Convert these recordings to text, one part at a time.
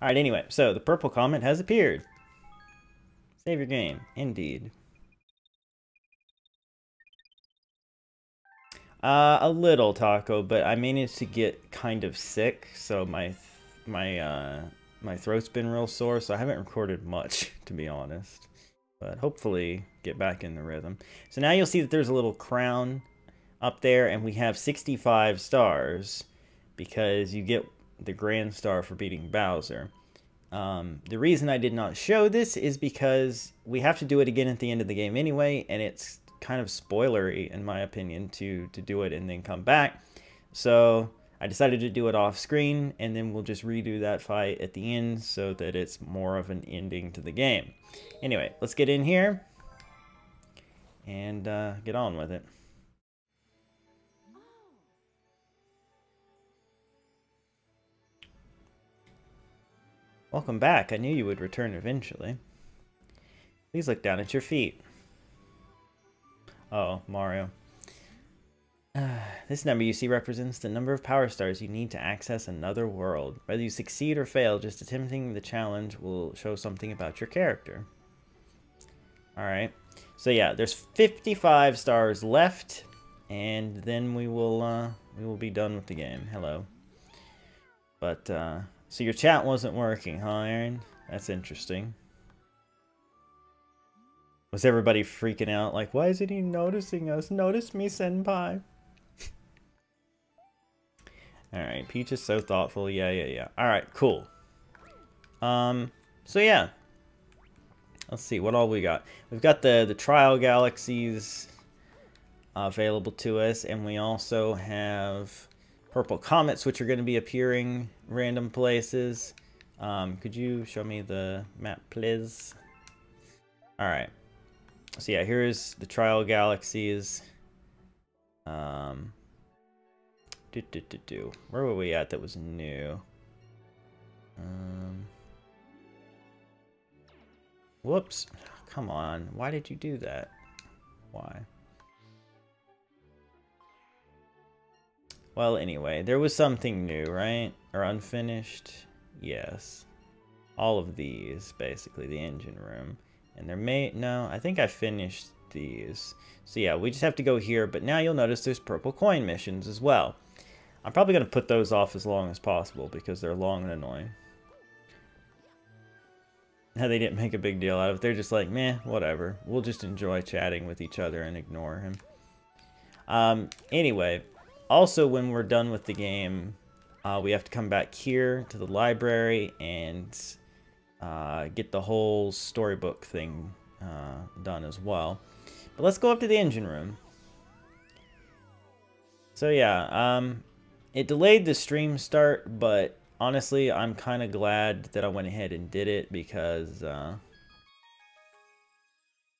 Alright, anyway, so the purple comet has appeared. Save your game. Indeed. Uh, a little taco, but I managed to get kind of sick, so my my uh, my throat's been real sore, so I haven't recorded much, to be honest. But hopefully get back in the rhythm. So now you'll see that there's a little crown up there, and we have 65 stars because you get the grand star for beating Bowser. Um, the reason I did not show this is because we have to do it again at the end of the game anyway, and it's kind of spoilery in my opinion to to do it and then come back. So I decided to do it off screen and then we'll just redo that fight at the end so that it's more of an ending to the game. Anyway, let's get in here and uh, get on with it. Welcome back. I knew you would return eventually. Please look down at your feet. Oh, Mario. this number you see represents the number of power stars you need to access another world. Whether you succeed or fail, just attempting the challenge will show something about your character. Alright. So yeah, there's 55 stars left, and then we will uh, we will be done with the game. Hello. But, uh, so your chat wasn't working, huh, Aaron? That's interesting. Was everybody freaking out? Like, why isn't he noticing us? Notice me, Senpai. Alright, Peach is so thoughtful. Yeah, yeah, yeah. Alright, cool. Um, so yeah. Let's see, what all we got? We've got the, the trial galaxies available to us, and we also have purple comets, which are going to be appearing random places. Um, could you show me the map, please? Alright. So yeah, here's the trial galaxies. Um, do, do, do, do. Where were we at that was new? Um, whoops. Come on. Why did you do that? Why? Well, anyway, there was something new, right? Or unfinished? Yes. All of these, basically, the engine room. And there may... No, I think I finished these. So yeah, we just have to go here, but now you'll notice there's purple coin missions as well. I'm probably going to put those off as long as possible because they're long and annoying. Now they didn't make a big deal out of it. They're just like, meh, whatever. We'll just enjoy chatting with each other and ignore him. Um, anyway, also when we're done with the game, uh, we have to come back here to the library and uh, get the whole storybook thing uh, done as well. But let's go up to the engine room. So yeah, um, it delayed the stream start, but honestly, I'm kind of glad that I went ahead and did it because uh,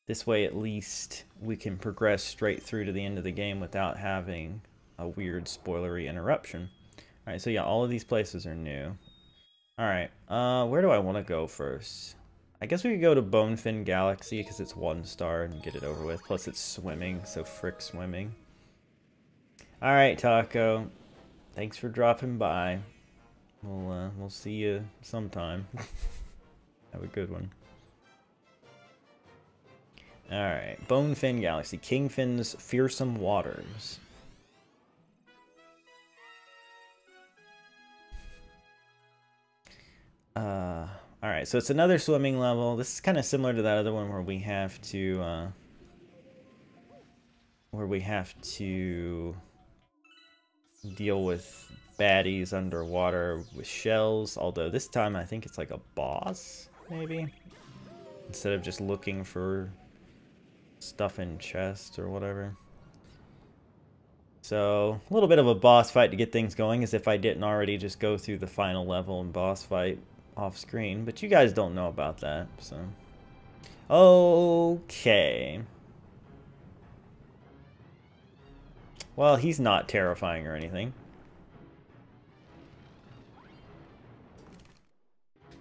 this way at least we can progress straight through to the end of the game without having a weird spoilery interruption. Alright, so yeah, all of these places are new. Alright, uh, where do I want to go first? I guess we could go to Bonefin Galaxy because it's one star and get it over with. Plus it's swimming, so frick swimming. Alright, Taco. Thanks for dropping by. We'll, uh, we'll see you sometime. Have a good one. Alright, Bonefin Galaxy. Kingfin's Fearsome Waters. Uh, all right, so it's another swimming level. This is kind of similar to that other one where we have to, uh, where we have to deal with baddies underwater with shells. Although this time I think it's like a boss, maybe, instead of just looking for stuff in chests or whatever. So, a little bit of a boss fight to get things going, as if I didn't already just go through the final level and boss fight off screen, but you guys don't know about that, so. Okay. Well, he's not terrifying or anything.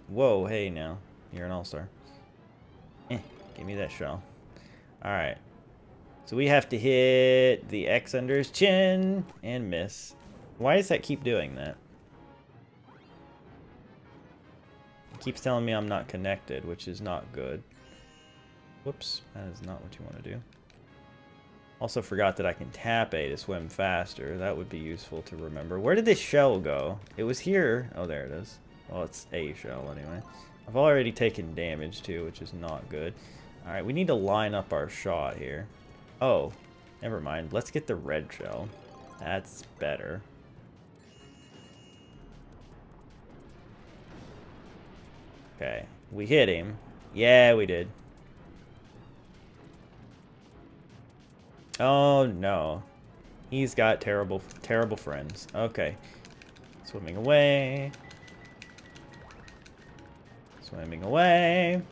Whoa, hey now. You're an all-star. Eh, give me that shell. Alright. So we have to hit the X under his chin and miss. Why does that keep doing that? It keeps telling me I'm not connected, which is not good. Whoops, that is not what you want to do. Also forgot that I can tap A to swim faster. That would be useful to remember. Where did this shell go? It was here. Oh, there it is. Well, it's a shell anyway. I've already taken damage too, which is not good. Alright, we need to line up our shot here. Oh, never mind. Let's get the red shell. That's better. Okay, we hit him. Yeah, we did. Oh, no. He's got terrible, terrible friends. Okay. Swimming away. Swimming away.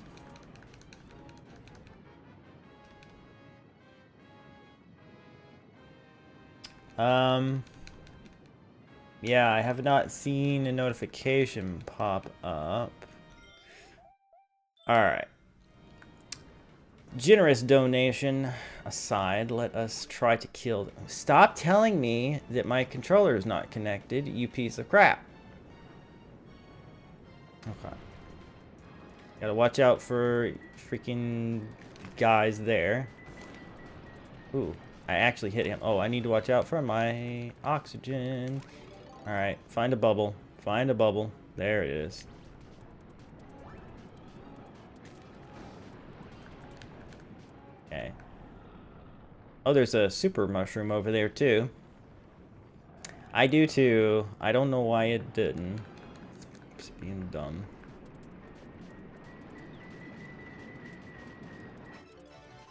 Um... Yeah, I have not seen a notification pop up. Alright. Generous donation aside, let us try to kill... Stop telling me that my controller is not connected, you piece of crap. Okay. Gotta watch out for freaking guys there. Ooh, I actually hit him. Oh, I need to watch out for my oxygen. Alright, find a bubble. Find a bubble. There it is. Oh, there's a super mushroom over there, too. I do, too. I don't know why it didn't. It's being dumb.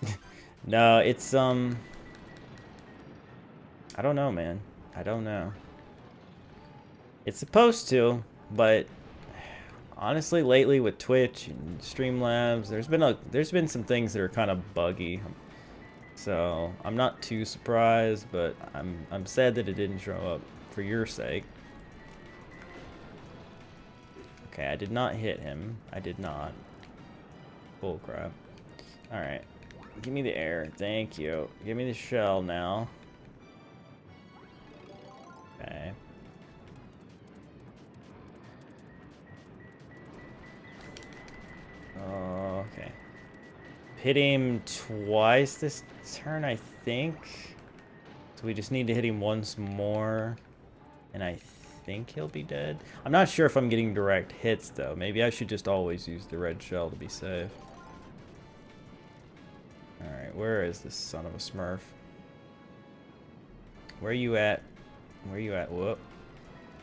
no, it's, um... I don't know, man. I don't know. It's supposed to, but honestly, lately with Twitch and Streamlabs, there's been a there's been some things that are kind of buggy. So I'm not too surprised, but I'm I'm sad that it didn't show up for your sake. Okay, I did not hit him. I did not. Bullcrap. Alright. Give me the air. Thank you. Give me the shell now. Okay. Uh, Hit him twice this turn, I think. So we just need to hit him once more. And I think he'll be dead. I'm not sure if I'm getting direct hits, though. Maybe I should just always use the red shell to be safe. Alright, where is this son of a smurf? Where are you at? Where are you at? Whoop.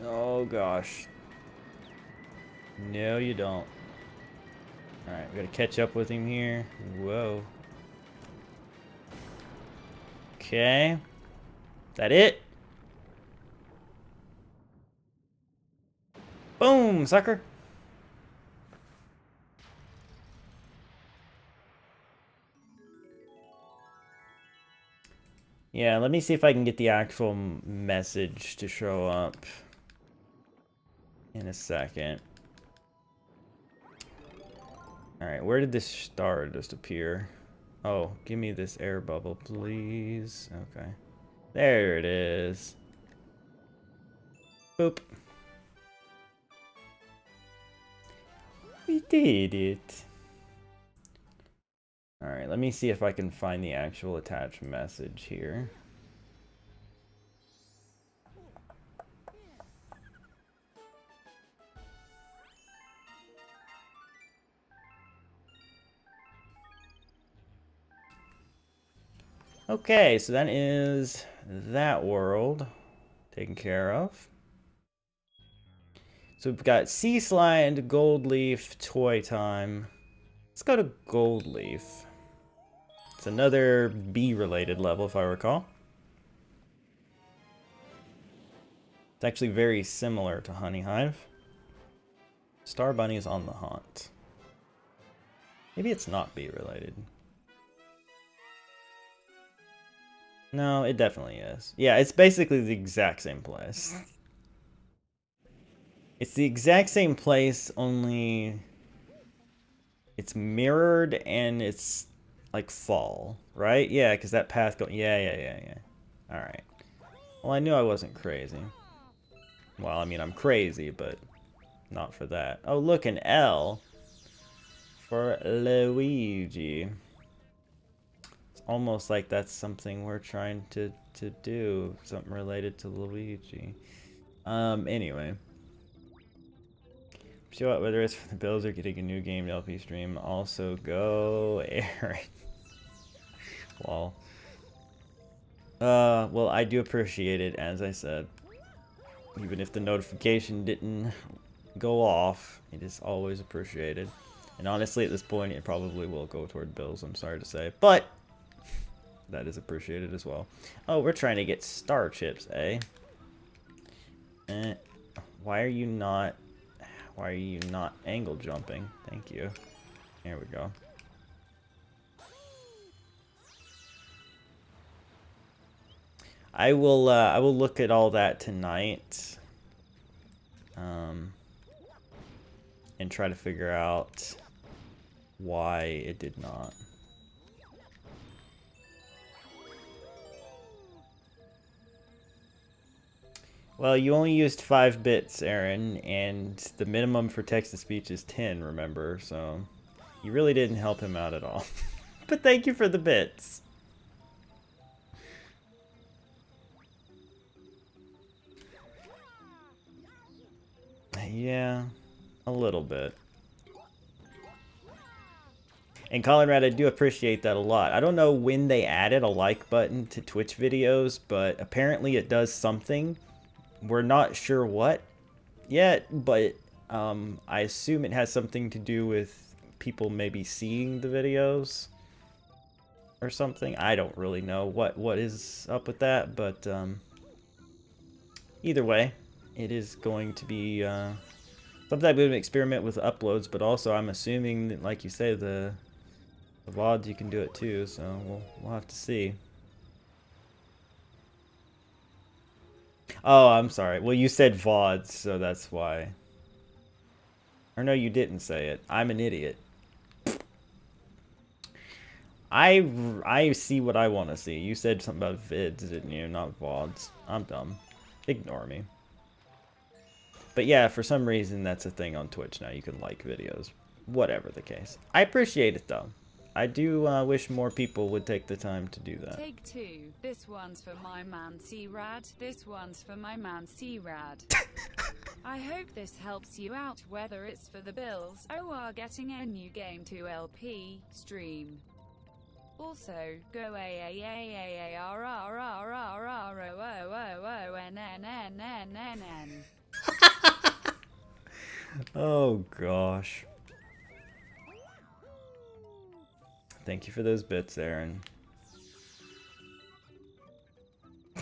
Oh, gosh. No, you don't. Alright, we gotta catch up with him here. Whoa. Okay. That it? Boom, sucker. Yeah, let me see if I can get the actual message to show up in a second. Alright, where did this star just appear? Oh, give me this air bubble, please. Okay. There it is. Boop. We did it. Alright, let me see if I can find the actual attached message here. Okay, so that is that world taken care of. So we've got Sea Slide, Gold Leaf, Toy Time. Let's go to Gold Leaf. It's another bee-related level, if I recall. It's actually very similar to Honey Hive. Star Bunny is on the hunt. Maybe it's not bee-related. No, it definitely is. Yeah, it's basically the exact same place. It's the exact same place, only it's mirrored and it's like fall, right? Yeah, because that path go. Yeah, yeah, yeah, yeah. All right. Well, I knew I wasn't crazy. Well, I mean, I'm crazy, but not for that. Oh, look, an L for Luigi. Almost like that's something we're trying to, to do, something related to Luigi. Um, anyway. Show out whether it's for the Bills or getting a new game to LP stream. Also, go Aaron. well, uh, well, I do appreciate it, as I said. Even if the notification didn't go off, it is always appreciated. And honestly, at this point, it probably will go toward bills, I'm sorry to say. But, that is appreciated as well. Oh, we're trying to get star chips, eh? Eh, why are you not... Why are you not angle jumping? Thank you. There we go. I will uh, I will look at all that tonight. Um, and try to figure out why it did not. Well, you only used 5 bits, Aaron, and the minimum for text-to-speech is 10, remember? So, you really didn't help him out at all. but thank you for the bits. Yeah, a little bit. And Conrad, I do appreciate that a lot. I don't know when they added a like button to Twitch videos, but apparently it does something. We're not sure what yet, but um, I assume it has something to do with people maybe seeing the videos or something. I don't really know what, what is up with that, but um, either way, it is going to be uh, some type of experiment with uploads, but also I'm assuming that, like you say, the, the VODs you can do it too, so we'll, we'll have to see. Oh, I'm sorry. Well, you said VODs, so that's why. Or no, you didn't say it. I'm an idiot. I, I see what I want to see. You said something about vids, didn't you? Not VODs. I'm dumb. Ignore me. But yeah, for some reason that's a thing on Twitch now. You can like videos. Whatever the case. I appreciate it though. I do uh, wish more people would take the time to do that. Take two. This one's for my man C-Rad. This one's for my man C-Rad. I hope this helps you out whether it's for the Bills or getting a new game to LP stream. Also, go a a a a a r r r r r o o o o n n n n n n oh gosh. Thank you for those bits, Aaron.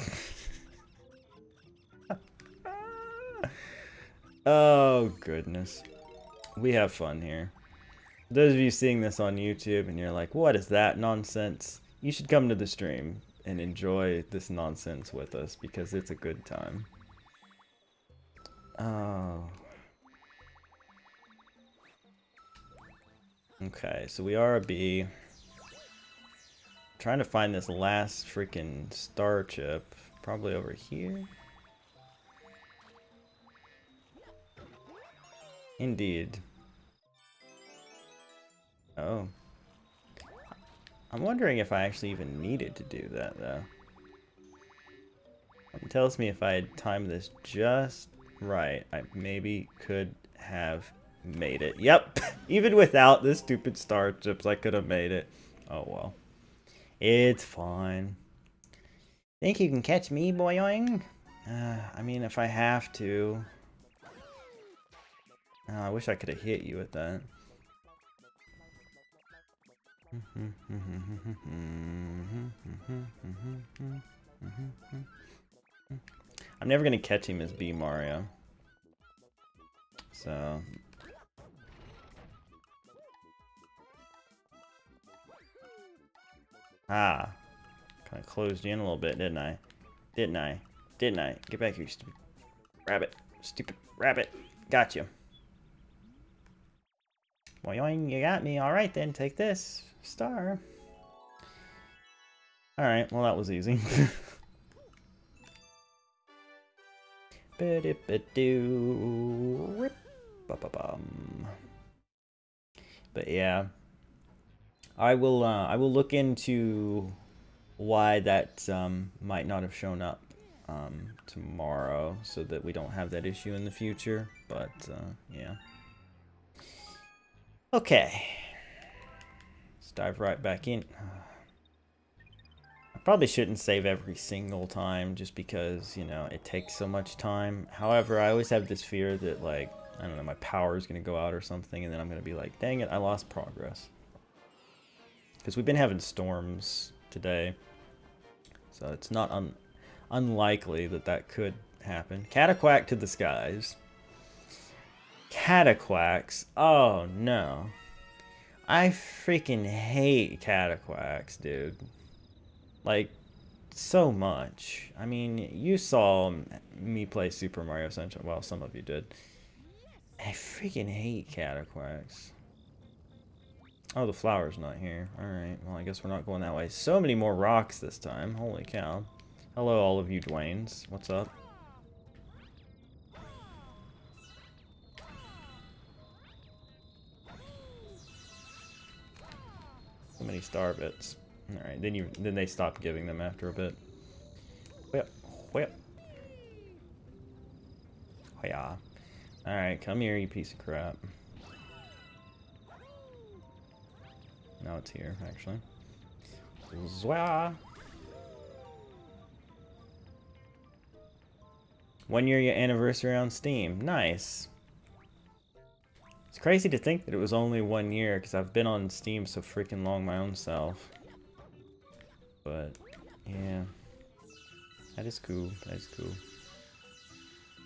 oh goodness. We have fun here. Those of you seeing this on YouTube and you're like, what is that nonsense? You should come to the stream and enjoy this nonsense with us because it's a good time. Oh. Okay, so we are a bee. Trying to find this last freaking star chip. Probably over here. Indeed. Oh. I'm wondering if I actually even needed to do that, though. It tells me if I had timed this just right, I maybe could have made it. Yep, even without the stupid star chips, I could have made it. Oh well. It's fine. Think you can catch me, boyoing? Uh, I mean, if I have to. Uh, I wish I could have hit you with that. I'm never going to catch him as Bee Mario. So... Ah. Kind of closed in a little bit, didn't I? Didn't I? Didn't I? Get back here, stupid rabbit. Stupid rabbit. Got you. Well, you got me. Alright then, take this. Star. Alright, well that was easy. But yeah, I will. Uh, I will look into why that um, might not have shown up um, tomorrow, so that we don't have that issue in the future. But uh, yeah. Okay. Let's dive right back in. I probably shouldn't save every single time just because, you know, it takes so much time. However, I always have this fear that, like, I don't know, my power is going to go out or something, and then I'm going to be like, dang it, I lost progress. Because we've been having storms today, so it's not un unlikely that that could happen. Cataquack to the skies. Cataquacks. Oh, no. I freaking hate Cataquacks, dude. Like, so much. I mean, you saw me play Super Mario Sunshine. Well, some of you did. I freaking hate Cataquacks. Oh, the flower's not here. Alright, well, I guess we're not going that way. So many more rocks this time. Holy cow. Hello, all of you Dwaynes. What's up? So many star bits. Alright, then you then they stop giving them after a bit. Whip, whip. Oh, yeah. Alright, come here, you piece of crap. Here, actually. Zwah! One year anniversary on Steam. Nice. It's crazy to think that it was only one year, because I've been on Steam so freaking long my own self. But, yeah. That is cool. That is cool.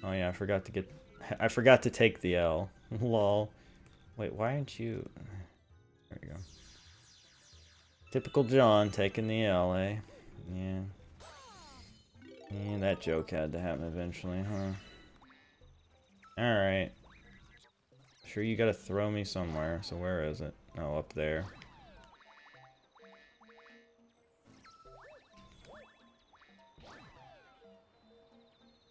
Oh yeah, I forgot to get... I forgot to take the L. Lol. Wait, why aren't you... There we go. Typical Jon taking the L, eh? Yeah. Yeah, that joke had to happen eventually, huh? Alright. Sure you gotta throw me somewhere, so where is it? Oh, up there.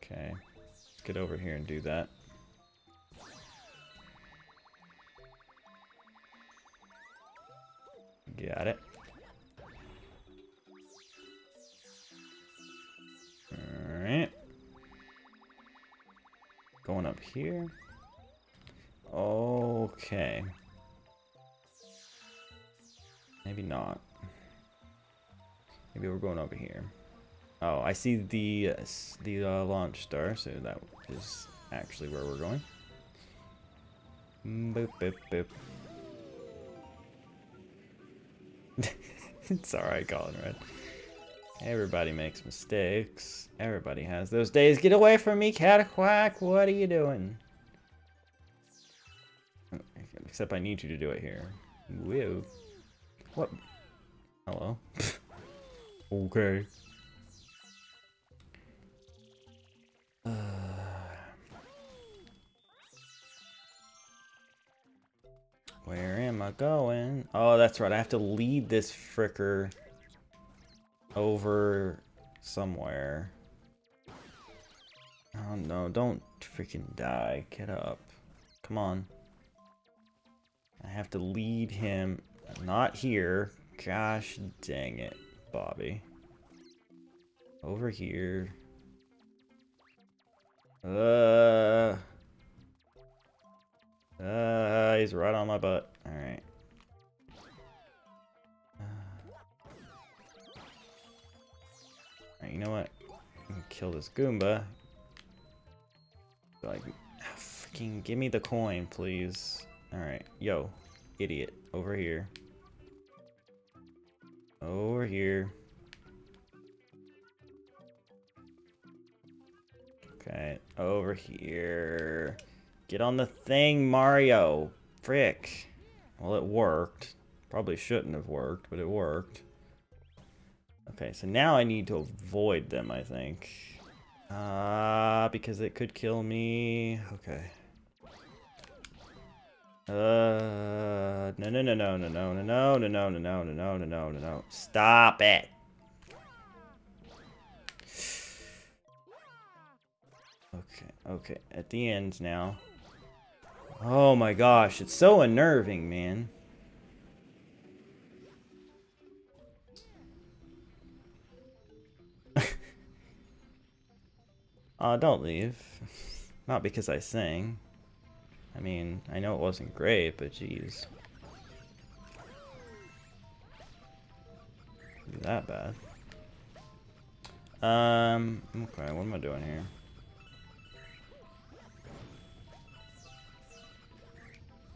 Okay. Let's get over here and do that. Got it. Here. Okay. Maybe not. Maybe we're going over here. Oh, I see the uh, the uh, launch star, so that is actually where we're going. Boop, boop, boop. it's alright, Colin Red. Everybody makes mistakes. Everybody has those days. Get away from me, Cataquack! What are you doing? Except I need you to do it here. Whoa. What? Hello? okay. Uh... Where am I going? Oh, that's right. I have to lead this fricker over somewhere. Oh no, don't freaking die. Get up. Come on. I have to lead him. Not here. Gosh dang it, Bobby. Over here. Uh. Uh, he's right on my butt. Alright. You know what? Kill this Goomba. Like, freaking give me the coin, please. Alright, yo, idiot, over here. Over here. Okay, over here. Get on the thing, Mario. Frick. Well, it worked. Probably shouldn't have worked, but it worked. Okay, so now I need to avoid them, I think. Ah, uh, because it could kill me. Okay. Uh, no, no, no, no, no, no, no, no, no, no, no, no, no, no, no, no, no. Stop it. Okay, okay. At the end now. Oh my gosh, it's so unnerving, man. Uh, don't leave. Not because I sang. I mean, I know it wasn't great, but geez. Be that bad. Um, okay, what am I doing here?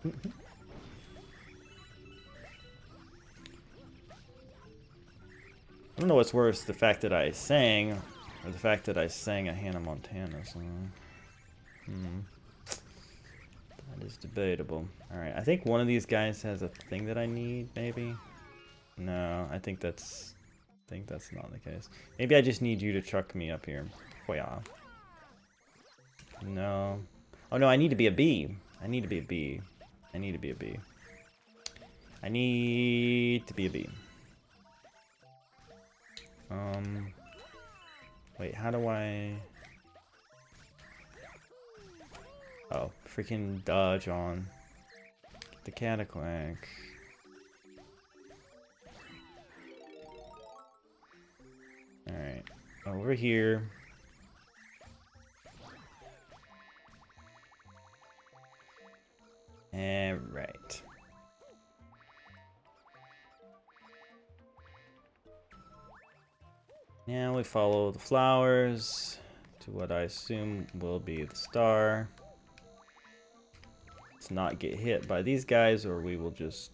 I don't know what's worse, the fact that I sang, or the fact that I sang a Hannah Montana song. Hmm. That is debatable. Alright, I think one of these guys has a thing that I need, maybe? No, I think that's... I think that's not the case. Maybe I just need you to chuck me up here. Oh yeah. No. Oh no, I need to be a bee. I need to be a bee. I need to be a bee. I need to be a bee. Um... Wait, how do I... Oh, freaking dodge on. Get the cataclank. Alright. Oh, Over here. And Now we follow the flowers to what I assume will be the star. Let's not get hit by these guys or we will just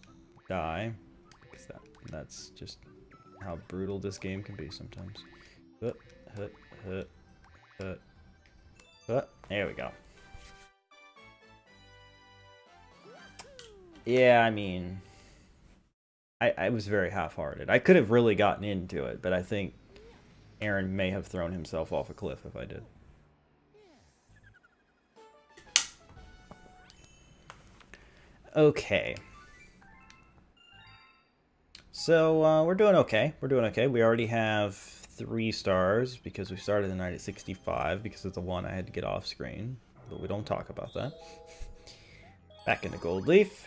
die. Because that, that's just how brutal this game can be sometimes. Hut. There we go. Yeah, I mean, I, I was very half-hearted. I could have really gotten into it, but I think Aaron may have thrown himself off a cliff if I did. Okay. So, uh, we're doing okay. We're doing okay. We already have three stars because we started the night at 65 because of the one I had to get off screen. But we don't talk about that. Back into Gold Leaf.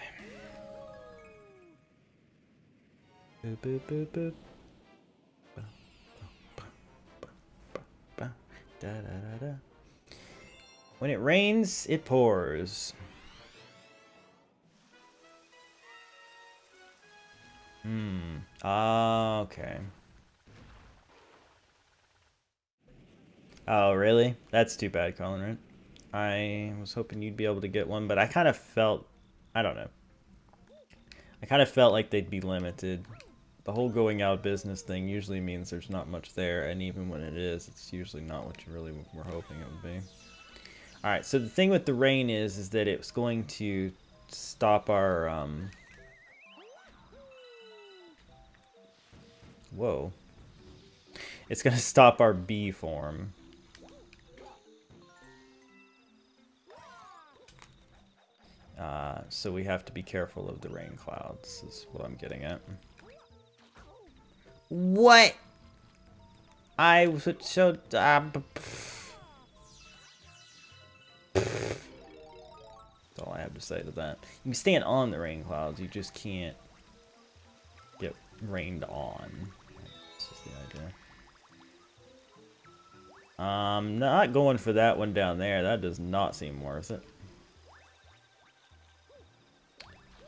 Boop, boop, boop, Da, da, da. When it rains, it pours. Hmm. Ah, okay. Oh, really? That's too bad, Colin, right? I was hoping you'd be able to get one, but I kind of felt... I don't know. I kind of felt like they'd be limited. The whole going out business thing usually means there's not much there, and even when it is, it's usually not what you really were hoping it would be. Alright, so the thing with the rain is, is that it's going to stop our... Um, Whoa. It's going to stop our bee form. Uh, so we have to be careful of the rain clouds, is what I'm getting at. What? I was so... Uh, That's all I have to say to that. You can stand on the rain clouds, you just can't get rained on. This is the idea. Um, not going for that one down there. That does not seem worth it.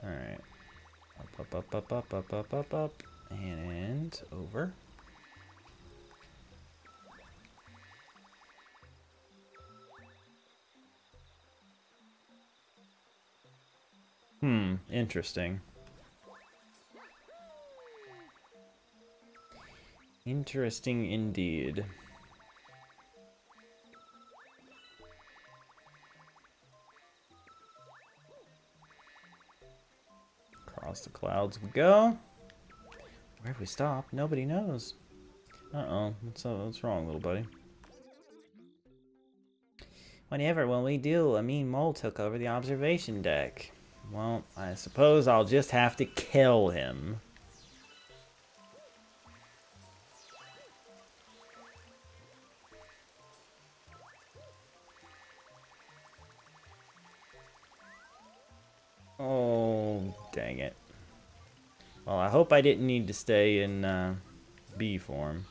Alright. Up, up, up, up, up, up, up, up, and over. Hmm, interesting. Interesting indeed. Across the clouds we go. Where have we stopped? Nobody knows. Uh-oh. What's, uh, what's wrong, little buddy? Whenever when we do, a mean mole took over the observation deck. Well, I suppose I'll just have to kill him. Oh, dang it. Well, I hope I didn't need to stay in uh, bee form.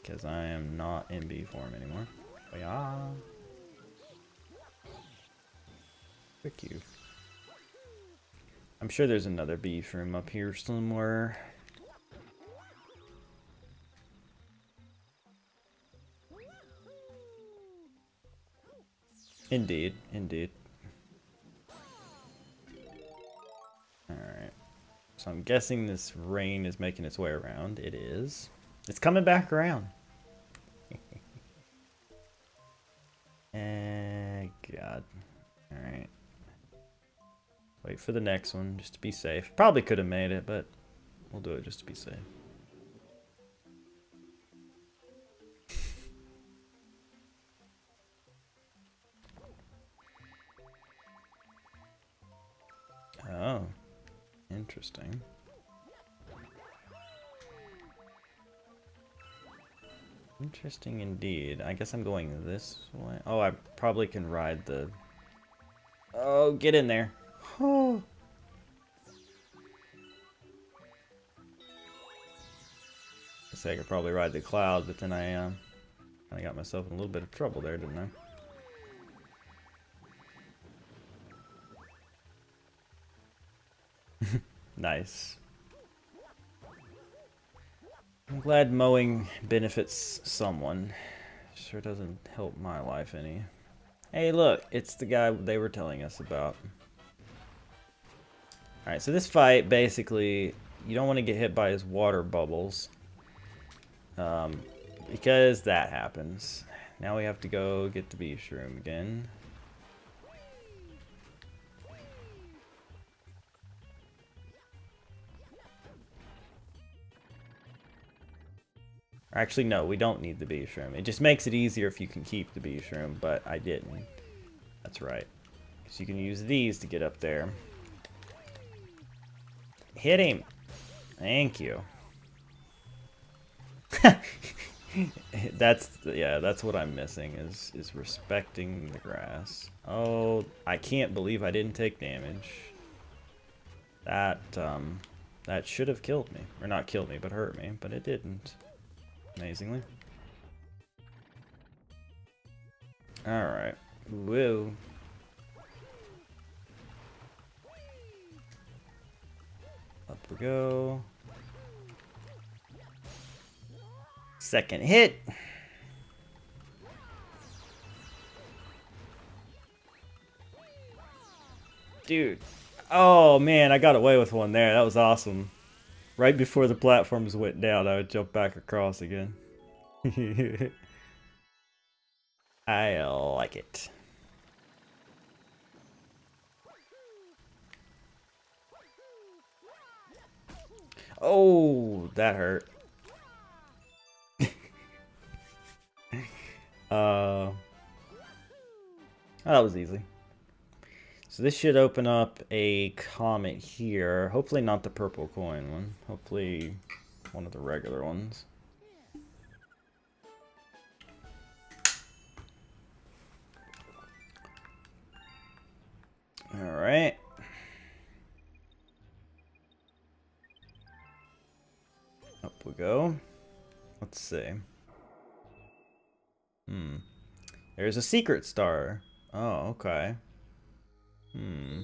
Because I am not in bee form anymore. Oh, yeah. Frick you. I'm sure there's another beef room up here somewhere. Indeed, indeed. So I'm guessing this rain is making its way around. It is. It's coming back around. eh, God. Alright. Wait for the next one, just to be safe. Probably could have made it, but we'll do it just to be safe. Interesting. Interesting indeed. I guess I'm going this way. Oh, I probably can ride the... Oh, get in there. Oh. I say I could probably ride the cloud, but then I, uh, I got myself in a little bit of trouble there, didn't I? Nice. I'm glad mowing benefits someone. Sure doesn't help my life any. Hey, look, it's the guy they were telling us about. Alright, so this fight, basically, you don't want to get hit by his water bubbles. Um, because that happens. Now we have to go get the beach room again. Actually, no, we don't need the beach room. It just makes it easier if you can keep the beach room, but I didn't. That's right. So you can use these to get up there. Hit him. Thank you. that's yeah, that's what I'm missing is is respecting the grass. Oh, I can't believe I didn't take damage. That um that should have killed me. Or not killed me, but hurt me, but it didn't. Amazingly. Alright. Whoa. Up we go. Second hit. Dude. Oh man, I got away with one there. That was awesome. Right before the platforms went down, I would jump back across again. I like it. Oh, that hurt. uh, oh, that was easy. So this should open up a comet here. Hopefully not the purple coin one. Hopefully one of the regular ones. Alright. Up we go. Let's see. Hmm. There's a secret star. Oh, okay. Hmm.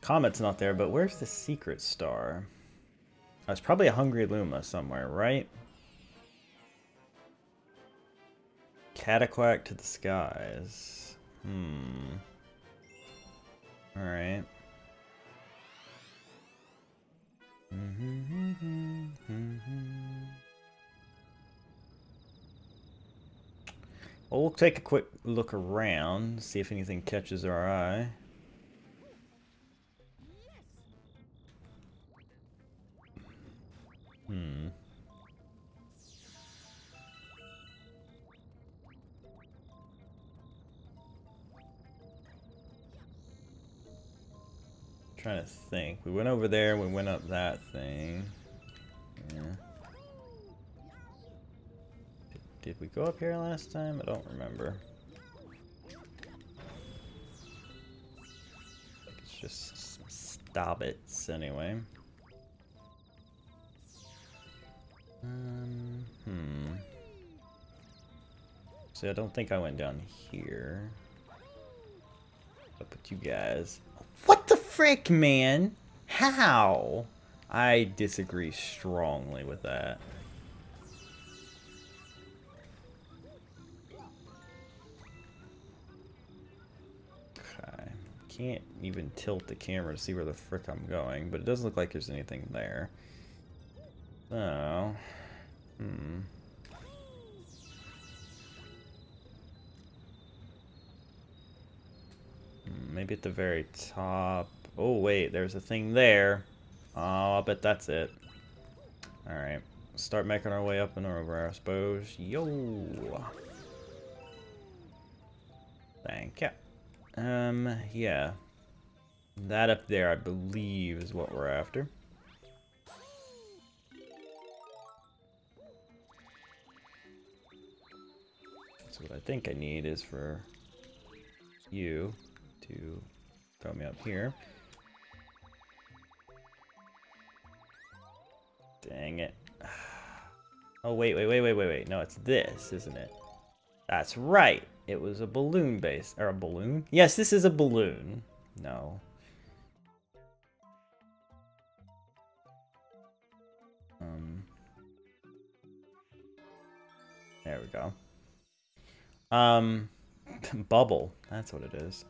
Comet's not there, but where's the secret star? Oh, it's probably a Hungry Luma somewhere, right? Cataquack to the skies. Hmm. Alright. Well, we'll take a quick look around, see if anything catches our eye. Hmm. Trying to think. We went over there, we went up that thing. Yeah. Did we go up here last time? I don't remember. It's just stop it anyway. Um, hmm. See, I don't think I went down here. I'll put you guys. What the frick, man? How? I disagree strongly with that. Can't even tilt the camera to see where the frick I'm going, but it doesn't look like there's anything there. So, hmm. hmm. Maybe at the very top. Oh, wait, there's a thing there. Oh, I bet that's it. Alright. Start making our way up and over, I suppose. Yo! Thank you. Um, yeah. That up there, I believe, is what we're after. So what I think I need is for you to throw me up here. Dang it. Oh, wait, wait, wait, wait, wait, wait. No, it's this, isn't it? That's right. It was a balloon base. Or a balloon? Yes, this is a balloon. No. Um. There we go. Um, bubble. That's what it is.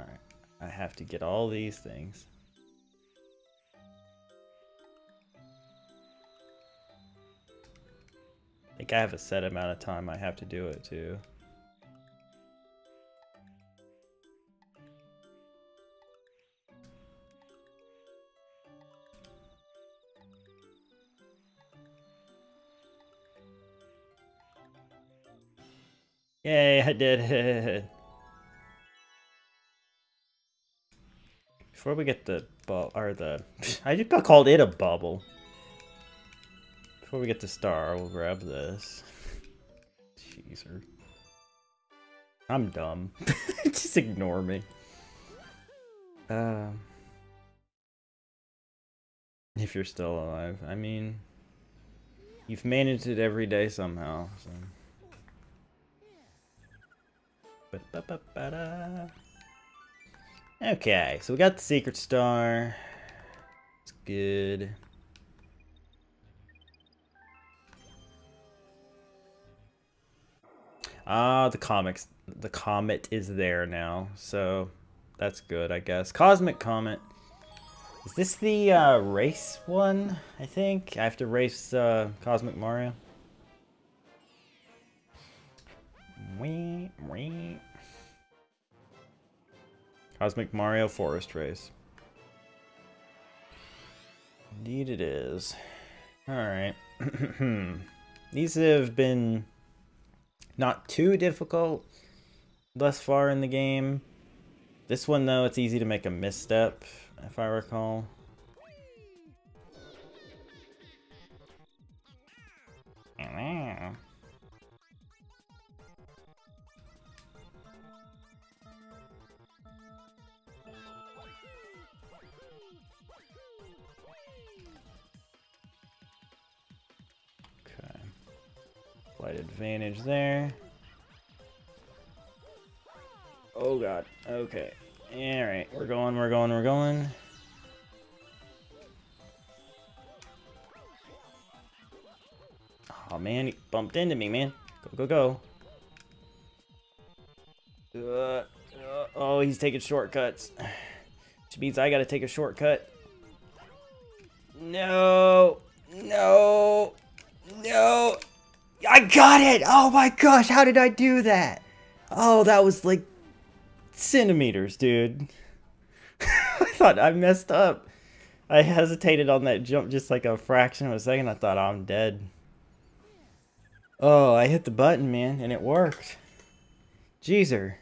Alright. I have to get all these things. I think I have a set amount of time I have to do it too. Yay, I did it. Before we get the ball or the I just got called it a bubble. Before we get the star, we'll grab this. Jeezer. I'm dumb. Just ignore me. Um, if you're still alive. I mean, you've managed it every day somehow. So. Okay, so we got the secret star. It's good. Ah, the comics. The comet is there now, so that's good, I guess. Cosmic Comet. Is this the uh, race one, I think? I have to race uh, Cosmic Mario. Cosmic Mario Forest Race. Indeed it is. Alright. These have been not too difficult thus far in the game. This one, though, it's easy to make a misstep, if I recall. Slight advantage there. Oh god. Okay. Alright. We're going, we're going, we're going. Oh man, he bumped into me, man. Go, go, go. Uh, uh, oh, he's taking shortcuts. Which means I gotta take a shortcut. No! No! No! I got it! Oh my gosh, how did I do that? Oh, that was like centimeters, dude. I thought I messed up. I hesitated on that jump just like a fraction of a second. I thought I'm dead. Oh, I hit the button, man, and it worked. Jeezer.